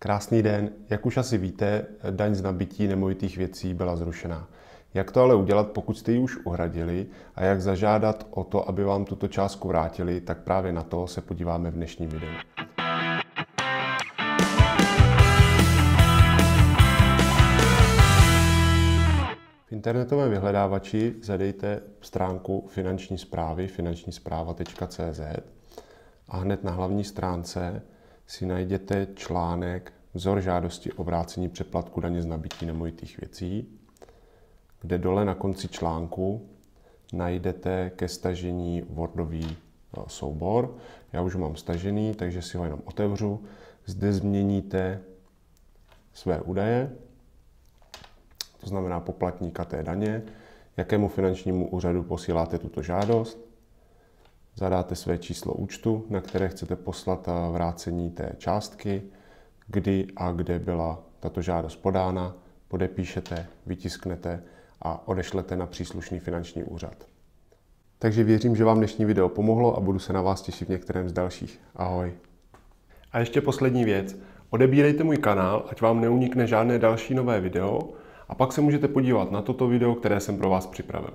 Krásný den. Jak už asi víte, daň z nabití nemovitých věcí byla zrušena. Jak to ale udělat, pokud jste ji už uhradili a jak zažádat o to, aby vám tuto částku vrátili, tak právě na to se podíváme v dnešním videu. V internetovém vyhledávači zadejte stránku finanční zprávy finančníspráva.cz a hned na hlavní stránce si najděte článek Vzor žádosti o vrácení přeplatku daně z nabití nemovitých věcí, kde dole na konci článku najdete ke stažení Wordový e, soubor. Já už ho mám stažený, takže si ho jenom otevřu. Zde změníte své údaje, to znamená poplatníka té daně, jakému finančnímu úřadu posíláte tuto žádost, zadáte své číslo účtu, na které chcete poslat eh, vrácení té částky, kdy a kde byla tato žádost podána, podepíšete, vytisknete a odešlete na příslušný finanční úřad. Takže věřím, že vám dnešní video pomohlo a budu se na vás těšit v některém z dalších. Ahoj. A ještě poslední věc. Odebírejte můj kanál, ať vám neunikne žádné další nové video a pak se můžete podívat na toto video, které jsem pro vás připravil.